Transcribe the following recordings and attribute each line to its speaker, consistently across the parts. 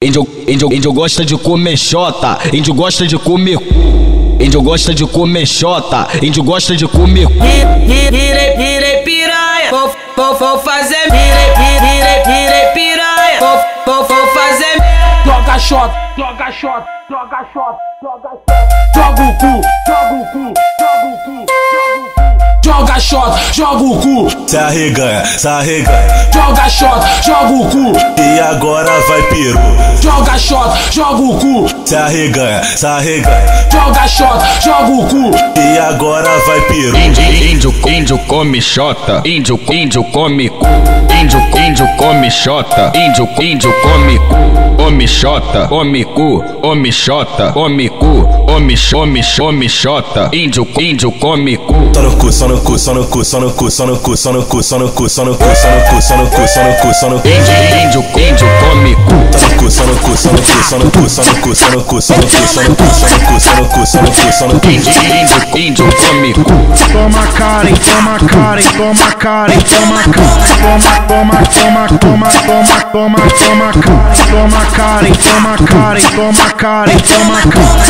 Speaker 1: Índio, índio, índio gosta de comer xota, índio gosta de comer cu. Índio gosta de comer xota, índio gosta de comer cu.
Speaker 2: Virei, virei piranha, vou, vou, vou fazer virei, virei, virei piranha, vou, vou, vou fazer
Speaker 3: Joga shot, joga shot, joga shot, joga shot. Joga o cu, joga o cu, joga o cu, joga o cu. Joga shot, joga o cu,
Speaker 4: Se arreganha, se arreganha.
Speaker 3: joga shot, joga o cu.
Speaker 4: E agora vai peru.
Speaker 3: Joga shot, joga o cu,
Speaker 4: Se arreganha, se arreganha.
Speaker 3: joga shot, joga o cu.
Speaker 4: E agora vai peru.
Speaker 1: Índio, índio, índio come xota, índio, índio come cu. Índio, índio come xota, índio, índio come cu. Come xota, come cu, come xota, come cu, come, come, come xota. Índio, índio come cu.
Speaker 4: Só no cu, só no cu, só no cu, só no cu, só no cu, só no cu, só no cu, só no cu, só no cu, só no cu, só no cu, só no cu.
Speaker 1: Índio, índio, índio come cu.
Speaker 4: Só no cu, só no cu, só no cu, só no cu, só no cu, só no cu, só no cu, só no cu, só no cu, só no cu, só no cu, só no cu.
Speaker 1: Índio, índio, índio come cu.
Speaker 5: Toma Karen, toma Karen, toma Karen, toma Karen, toma, toma, toma, toma, toma, toma, toma toma Karen, toma Karen, toma Karen, toma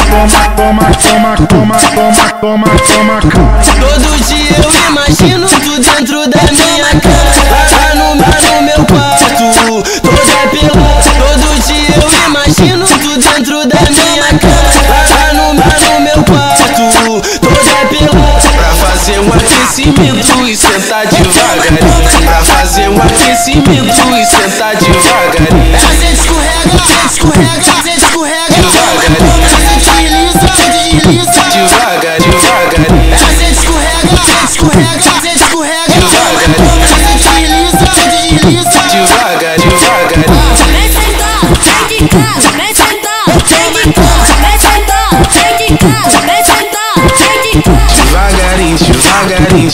Speaker 5: toma, toma, toma, toma, toma, toma Karen.
Speaker 2: Todo dia eu imagino tu dentro da minha cama Lá no, lá no meu quarto, toda pelada Todo dia eu imagino tu dentro da minha cama Lá no, lá no meu quarto, toda pelada Pra fazer um aquecimento e sentar devagarinho 你注意现在。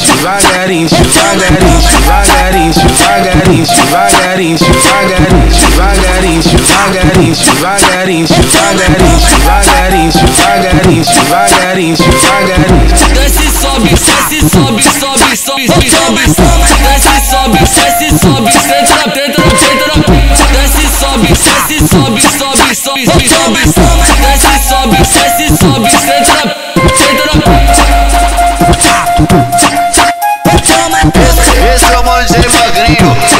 Speaker 2: Devagarinho, devagarinho, devagarinho, devagarinho, devagarinho, devagarinho, devagarinho, devagarinho, devagarinho, devagarinho, devagarinho, devagarinho, devagarinho, devagarinho. Desce, sobe, desce, sobe, sobe, sobe, sobe, sobe, desce, sobe, desce, sobe, senta, tenta, tenta, desce, sobe, desce, sobe, sobe, sobe, sobe, sobe, desce, sobe, desce, sobe, senta,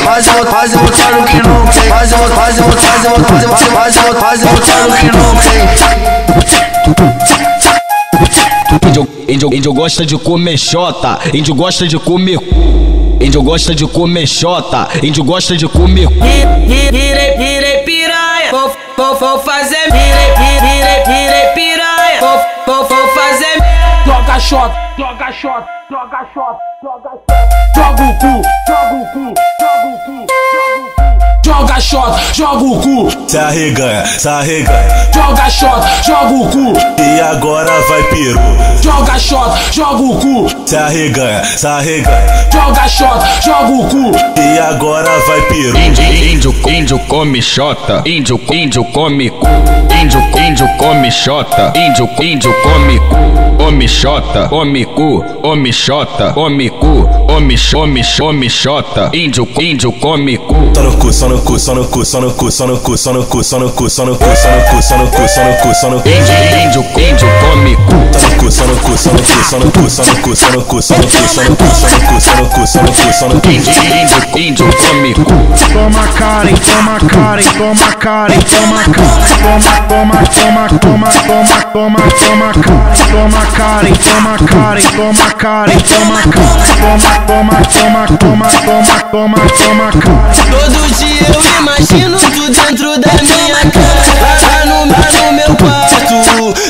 Speaker 6: Faz eu, faz eu botar no que nunca hein? Faz eu, faz eu, faz eu, faz eu, faz eu, faz eu botar no que nunca hein?
Speaker 1: Índio, índio, índio gosta de comer xota, índio gosta de comer cu. Índio gosta de comer xota, índio gosta de comer cu.
Speaker 2: Virei, virei piranha, vou, vou, vou fazer virei, virei, virei piranha, vou, vou, vou fazer
Speaker 3: Joga shot, joga shot, joga shot, joga shot. Joga o cu, joga o cu, cu, joga o cu. Joga shot, joga o cu,
Speaker 4: Se arreganha, se arreganha.
Speaker 3: joga shot, joga o cu.
Speaker 4: E agora vai peru.
Speaker 3: Joga shot, joga o cu,
Speaker 4: Se arreganha, se arreganha.
Speaker 3: joga shot, joga o cu.
Speaker 4: E agora vai peru.
Speaker 1: Índio, índio, índio come xota, índio, índio come cu. Índio, índio come xota, índio, índio come cu. Come xota, come cu, come xota, come come, come, come xota. Índio, índio come
Speaker 4: no cu, só no cu, só no cu, só no cu, só no cu, só no cu, só no cu, só no cu, só no cu, só no cu, só no cu, só no cu.
Speaker 1: Índio, índio, come cu.
Speaker 4: Só no cu, só no cu, só no cu, só no cu, só no cu, só no cu, só no cu, só no cu, só no cu, só no cu, só no cu, só no cu.
Speaker 1: Índio, índio, índio come cu.
Speaker 5: Toma Karen, toma Karen, toma Karen, toma Karen, toma, toma, toma, toma, toma, toma toma Karen, toma Karen, toma Karen, toma Karen, toma, toma, toma, toma, toma.
Speaker 2: Todo dia eu imagino tu dentro da minha cama Lá no, lá no meu quarto,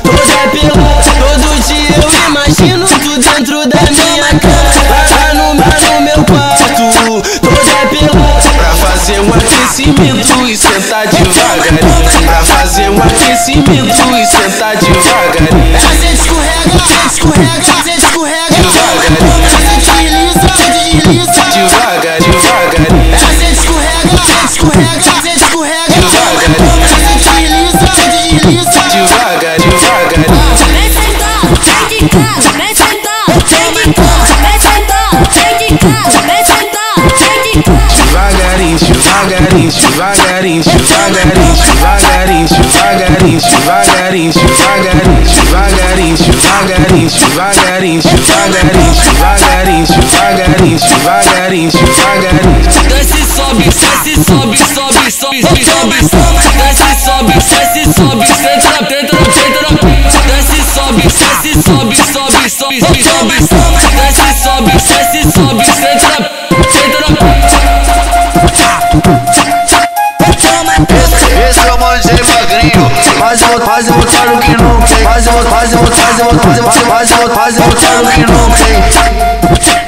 Speaker 2: toda pelada Todo dia eu imagino tu dentro da minha cama Lá no, lá no meu quarto, toda pelada Pra fazer um aquecimento e sentar devagarinho. Pra fazer um aquecimento e sentar devagarinho. A gente escorrega, escorrega devagarinho, devagarinho, devagarinho, devagarinho, devagarinho, devagarinho, devagarinho, devagarinho, devagarinho, devagarinho, devagarinho, devagarinho.
Speaker 7: Desce sobe, desce sobe.
Speaker 6: Mas eu quero que não tem. Mas eu, mas eu, mas eu, mas eu, eu, mas eu que não tem.